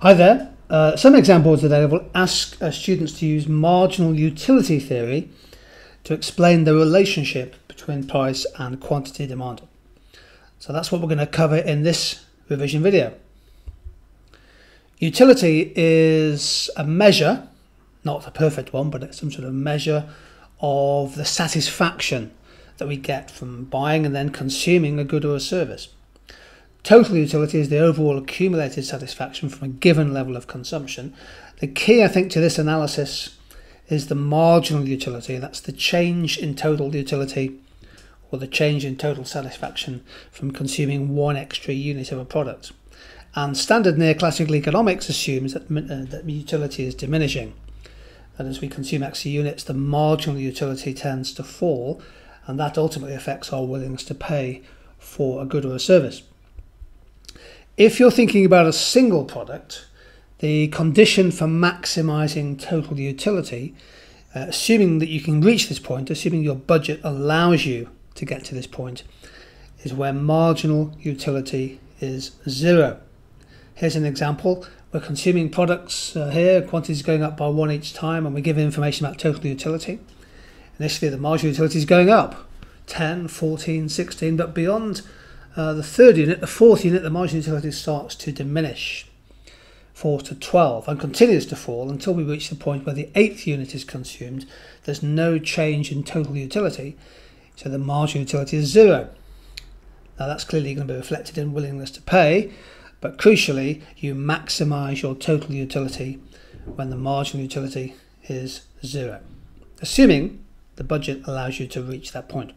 Hi there. Uh, some examples today will ask uh, students to use marginal utility theory to explain the relationship between price and quantity demand. So that's what we're going to cover in this revision video. Utility is a measure, not a perfect one, but it's some sort of measure of the satisfaction that we get from buying and then consuming a good or a service. Total utility is the overall accumulated satisfaction from a given level of consumption. The key, I think, to this analysis is the marginal utility. That's the change in total utility or the change in total satisfaction from consuming one extra unit of a product. And standard neoclassical economics assumes that, uh, that utility is diminishing. That as we consume extra units, the marginal utility tends to fall, and that ultimately affects our willingness to pay for a good or a service. If you're thinking about a single product, the condition for maximizing total utility, uh, assuming that you can reach this point, assuming your budget allows you to get to this point, is where marginal utility is zero. Here's an example. We're consuming products uh, here, quantities going up by one each time, and we give information about total utility. Initially, the marginal utility is going up 10, 14, 16, but beyond uh, the third unit, the fourth unit, the marginal utility starts to diminish, 4 to 12, and continues to fall until we reach the point where the eighth unit is consumed. There's no change in total utility, so the marginal utility is zero. Now that's clearly going to be reflected in willingness to pay, but crucially, you maximize your total utility when the marginal utility is zero, assuming the budget allows you to reach that point.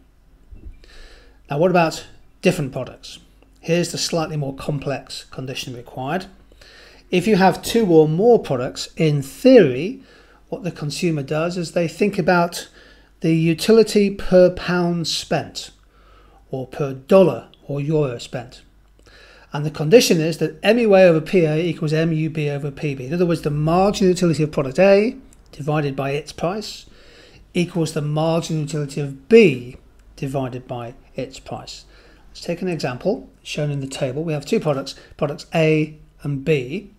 Now, what about different products. Here's the slightly more complex condition required. If you have two or more products, in theory, what the consumer does is they think about the utility per pound spent or per dollar or euro spent. And the condition is that MUA over PA equals MUB over PB. In other words, the marginal utility of product A divided by its price equals the marginal utility of B divided by its price. Let's take an example shown in the table. We have two products, products A and B.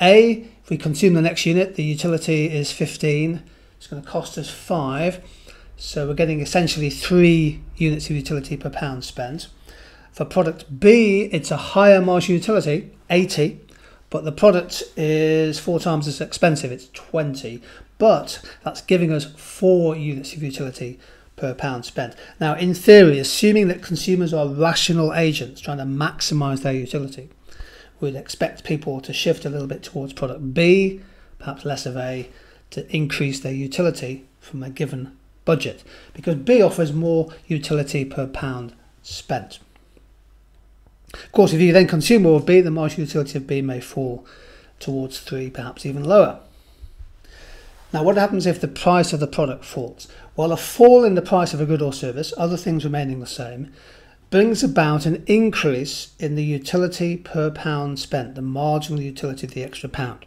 A, if we consume the next unit, the utility is 15. It's going to cost us 5. So we're getting essentially 3 units of utility per pound spent. For product B, it's a higher marginal utility, 80, but the product is four times as expensive, it's 20. But that's giving us 4 units of utility per pound spent. Now, in theory, assuming that consumers are rational agents trying to maximize their utility, we'd expect people to shift a little bit towards product B, perhaps less of A, to increase their utility from a given budget because B offers more utility per pound spent. Of course, if you then consume more of B, the marginal utility of B may fall towards 3, perhaps even lower. Now, what happens if the price of the product falls? Well, a fall in the price of a good or service, other things remaining the same, brings about an increase in the utility per pound spent, the marginal utility of the extra pound.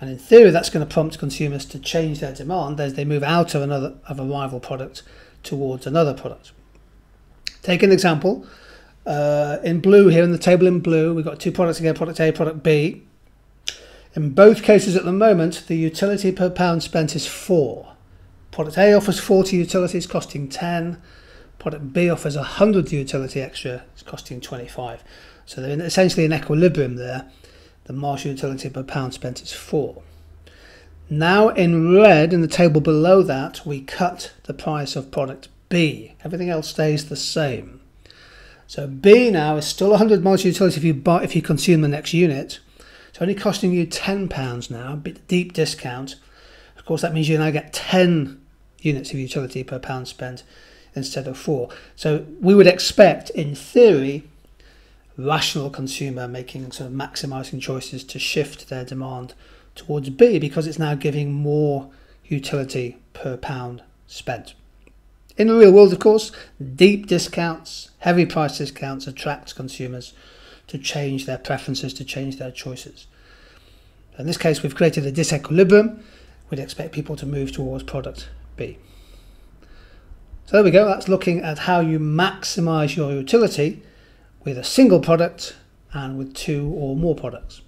And in theory, that's going to prompt consumers to change their demand as they move out of another of a rival product towards another product. Take an example. Uh, in blue here in the table in blue, we've got two products again, product A, product B. In both cases at the moment, the utility per pound spent is 4. Product A offers 40 utilities costing 10. Product B offers 100 utility extra, it's costing 25. So they're essentially in equilibrium there. The marginal utility per pound spent is 4. Now in red, in the table below that, we cut the price of product B. Everything else stays the same. So B now is still 100 marginal utility if you buy, if you consume the next unit, it's only costing you £10 now, a bit deep discount. Of course, that means you now get 10 units of utility per pound spent instead of four. So we would expect, in theory, rational consumer making sort of maximizing choices to shift their demand towards B because it's now giving more utility per pound spent. In the real world, of course, deep discounts, heavy price discounts attract consumers to change their preferences, to change their choices. In this case, we've created a disequilibrium. We'd expect people to move towards product B. So there we go. That's looking at how you maximize your utility with a single product and with two or more products.